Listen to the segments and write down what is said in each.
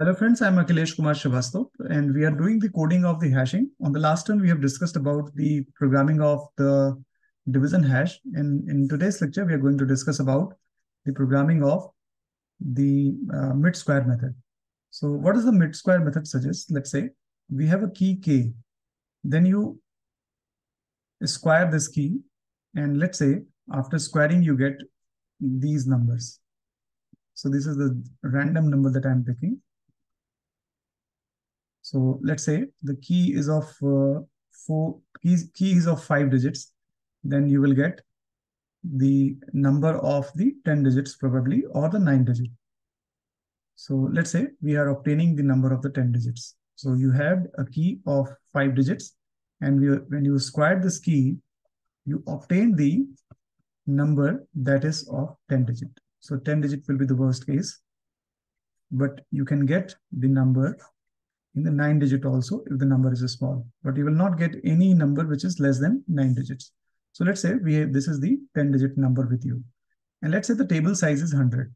Hello friends, I'm Akhilesh Kumar Srivastava and we are doing the coding of the hashing. On the last one, we have discussed about the programming of the division hash. And in today's lecture, we are going to discuss about the programming of the uh, mid square method. So what does the mid square method suggest? Let's say we have a key k, then you square this key and let's say after squaring, you get these numbers. So this is the random number that I'm picking. So let's say the key is of uh, four keys, key is of five digits, then you will get the number of the 10 digits probably or the nine digit. So let's say we are obtaining the number of the 10 digits. So you have a key of five digits and we, when you square this key, you obtain the number that is of 10 digit. So 10 digit will be the worst case, but you can get the number in the nine digit also if the number is small, but you will not get any number which is less than nine digits. So let's say we have, this is the 10 digit number with you. And let's say the table size is 100.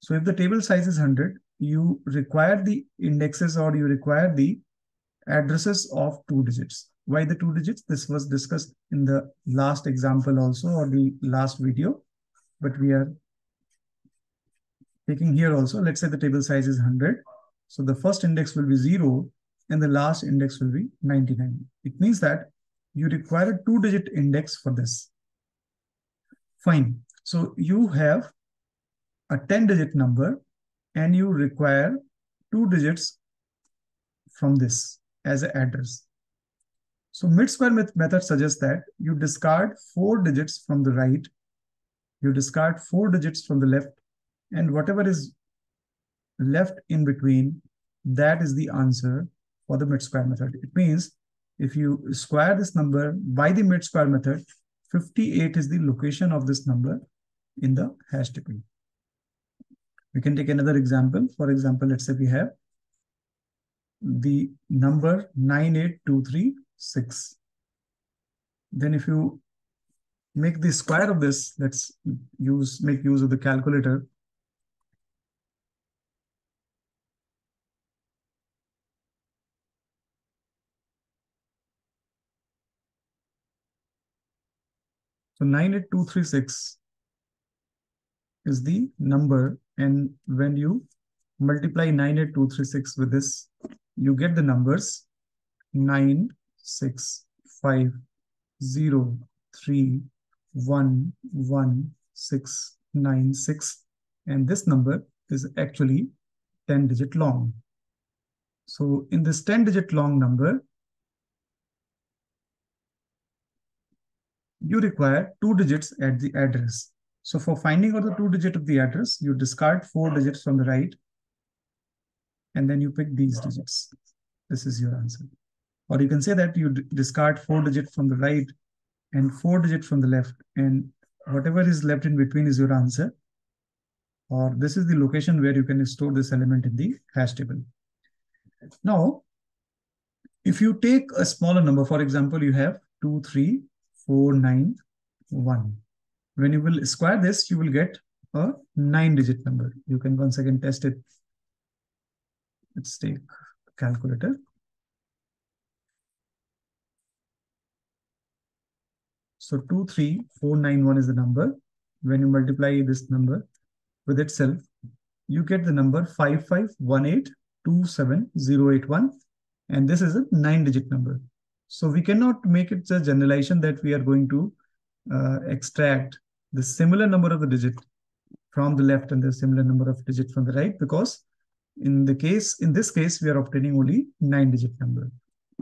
So if the table size is 100, you require the indexes or you require the addresses of two digits. Why the two digits? This was discussed in the last example also or the last video, but we are taking here also. Let's say the table size is 100 so the first index will be 0 and the last index will be 99. It means that you require a two-digit index for this. Fine. So you have a 10-digit number and you require two digits from this as an address. So mid-square method suggests that you discard four digits from the right, you discard four digits from the left, and whatever is left in between, that is the answer for the mid-square method. It means if you square this number by the mid-square method, 58 is the location of this number in the hash table. We can take another example. For example, let's say we have the number 98236. Then if you make the square of this, let's use make use of the calculator. So 98236 is the number. And when you multiply 98236 with this, you get the numbers 9, 6, 5, 0, 3, 1, 1, 6, 9, 6. And this number is actually 10 digit long. So in this 10 digit long number, you require two digits at the address. So for finding out the two digit of the address, you discard four digits from the right, and then you pick these digits. This is your answer. Or you can say that you discard four digit from the right and four digit from the left, and whatever is left in between is your answer. Or this is the location where you can store this element in the hash table. Now, if you take a smaller number, for example, you have 2, 3, 491. When you will square this, you will get a nine digit number. You can once again test it. Let's take calculator. So 23491 is the number. When you multiply this number with itself, you get the number 551827081. And this is a nine digit number. So we cannot make it a generalization that we are going to uh, extract the similar number of the digit from the left and the similar number of digit from the right because in the case in this case we are obtaining only nine digit number.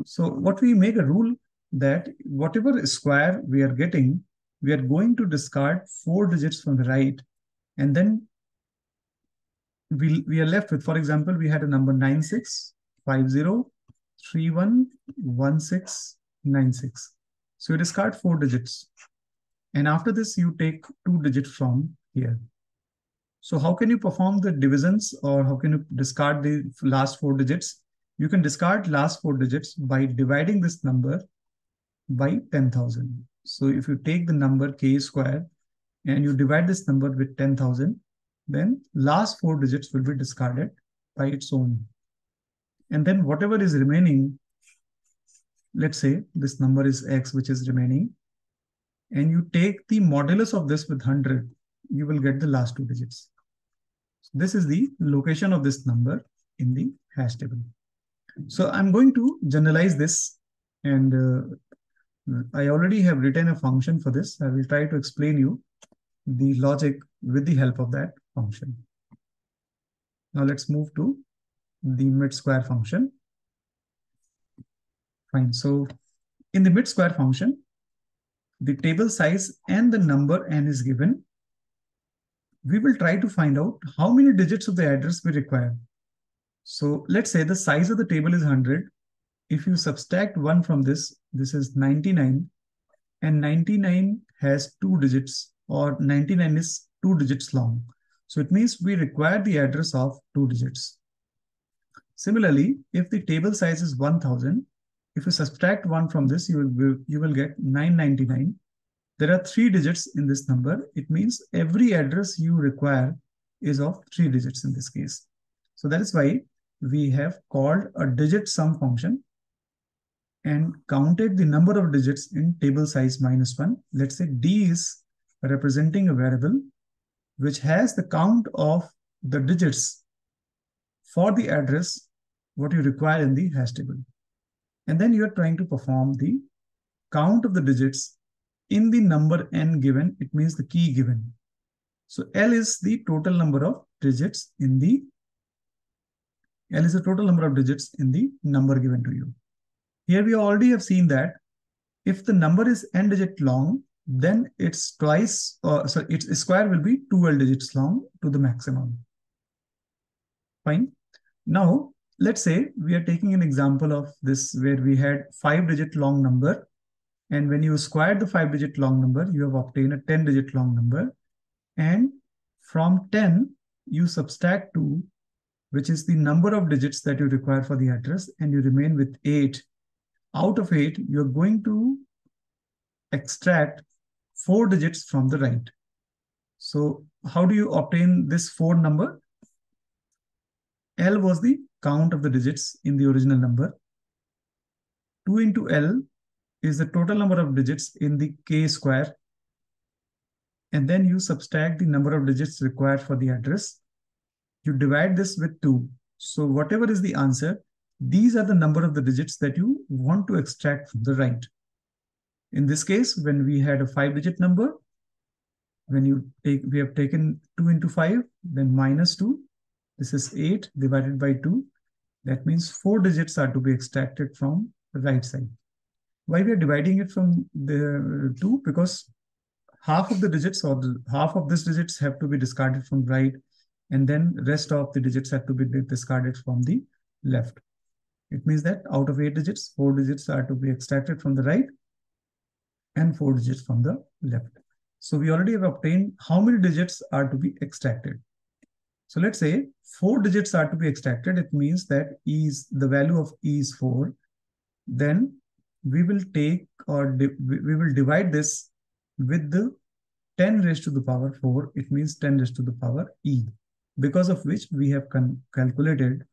So what we make a rule that whatever square we are getting, we are going to discard four digits from the right and then we, we are left with, for example, we had a number 9650 311696. So you discard four digits. And after this, you take two digits from here. So how can you perform the divisions or how can you discard the last four digits? You can discard last four digits by dividing this number by 10,000. So if you take the number k square and you divide this number with 10,000, then last four digits will be discarded by its own. And then whatever is remaining, let's say this number is x, which is remaining, and you take the modulus of this with 100, you will get the last two digits. So this is the location of this number in the hash table. So I'm going to generalize this and uh, I already have written a function for this. I will try to explain you the logic with the help of that function. Now let's move to the mid square function. Fine. So in the mid square function, the table size and the number n is given. We will try to find out how many digits of the address we require. So let's say the size of the table is 100. If you subtract 1 from this, this is 99. And 99 has two digits or 99 is two digits long. So it means we require the address of two digits. Similarly, if the table size is 1000, if you subtract 1 from this, you will, you will get 999. There are three digits in this number. It means every address you require is of three digits in this case. So that is why we have called a digit sum function and counted the number of digits in table size minus one. Let's say D is representing a variable which has the count of the digits for the address what you require in the hash table. And then you are trying to perform the count of the digits in the number n given. It means the key given. So L is the total number of digits in the L is the total number of digits in the number given to you. Here we already have seen that if the number is n digit long, then it's twice, uh, so its square will be 12 digits long to the maximum. Fine. Now, let's say we are taking an example of this where we had five digit long number. And when you square the five digit long number, you have obtained a 10 digit long number. And from 10, you subtract 2 which is the number of digits that you require for the address, and you remain with 8. Out of 8, you're going to extract 4 digits from the right. So how do you obtain this 4 number? L was the count of the digits in the original number. 2 into L is the total number of digits in the k square. And then you subtract the number of digits required for the address you divide this with 2. So whatever is the answer, these are the number of the digits that you want to extract from the right. In this case, when we had a five-digit number, when you take, we have taken 2 into 5, then minus 2. This is 8 divided by 2. That means 4 digits are to be extracted from the right side. Why we are dividing it from the 2? Because half of the digits or the, half of these digits have to be discarded from right and then rest of the digits have to be discarded from the left. It means that out of eight digits, four digits are to be extracted from the right and four digits from the left. So we already have obtained how many digits are to be extracted. So let's say four digits are to be extracted. It means that E is the value of E is four. Then we will take or we will divide this with the 10 raised to the power 4. It means 10 raised to the power E because of which we have calculated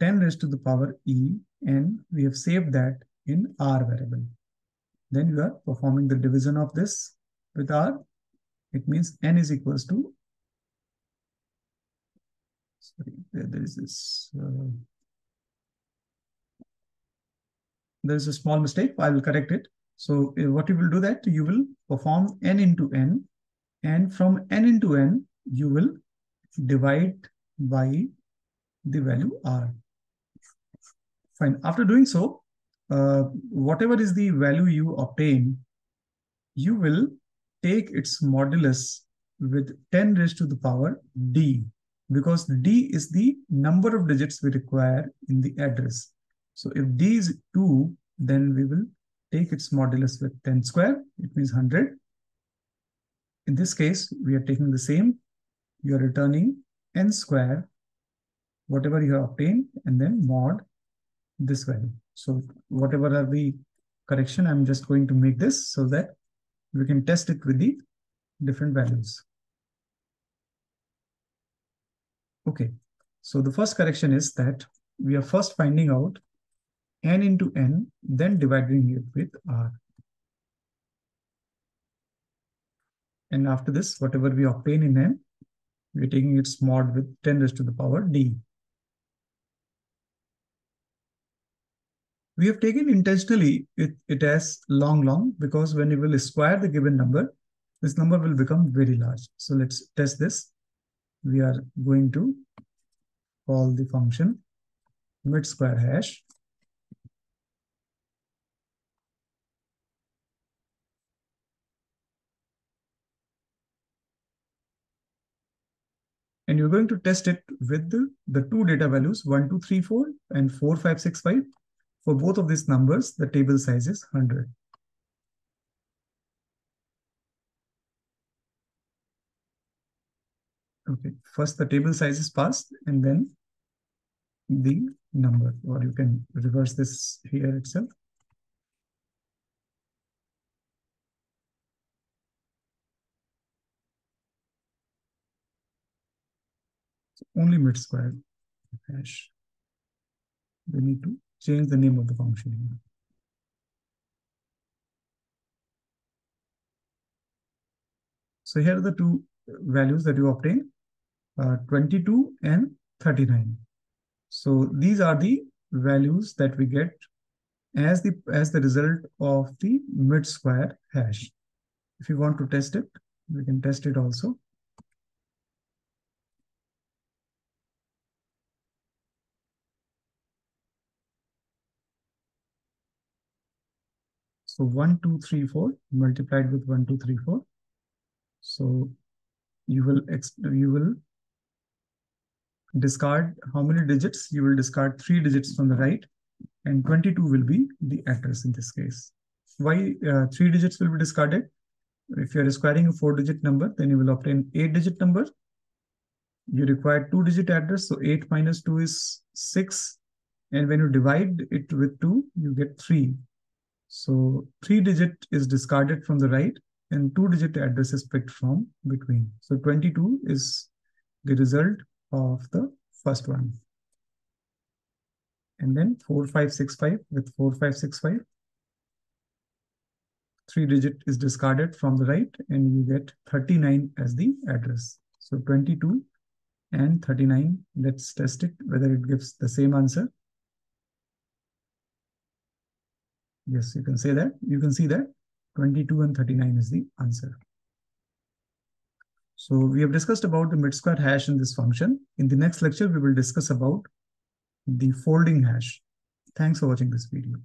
10 raised to the power e and we have saved that in r variable. Then you are performing the division of this with r. It means n is equals to, there, is this, uh, there is a small mistake. I will correct it. So uh, what you will do that you will perform n into n and from n into n, you will divide by the value r. Fine. After doing so, uh, whatever is the value you obtain, you will take its modulus with 10 raised to the power d because d is the number of digits we require in the address. So if d is 2, then we will take its modulus with 10 square, it means 100. In this case, we are taking the same you are returning n square, whatever you have obtained, and then mod this value. So whatever are the correction, I'm just going to make this so that we can test it with the different values. Okay, so the first correction is that we are first finding out n into n, then dividing it with r. And after this, whatever we obtain in n, we're taking its mod with 10 raised to the power d. We have taken intentionally it, it as long, long, because when you will square the given number, this number will become very large. So let's test this. We are going to call the function mid square hash. And you're going to test it with the, the two data values, 1, 2, 3, 4 and 4, 5, 6, 5. For both of these numbers, the table size is 100. Okay, first the table size is passed and then the number, or you can reverse this here itself. Only mid square hash. We need to change the name of the function here. So here are the two values that you obtain, uh, 22 and 39. So these are the values that we get as the as the result of the mid square hash. If you want to test it, we can test it also. So 1, 2, 3, 4 multiplied with 1, 2, 3, 4. So you will you will discard how many digits? You will discard three digits from the right and 22 will be the address in this case. Why uh, three digits will be discarded? If you're squaring a four digit number, then you will obtain eight digit number. You require two digit address. So eight minus two is six. And when you divide it with two, you get three. So three digit is discarded from the right and two digit address is picked from between. So 22 is the result of the first one. And then 4565 with 4565. Three digit is discarded from the right and you get 39 as the address. So 22 and 39, let's test it, whether it gives the same answer. Yes, you can say that. You can see that 22 and 39 is the answer. So we have discussed about the mid-square hash in this function. In the next lecture, we will discuss about the folding hash. Thanks for watching this video.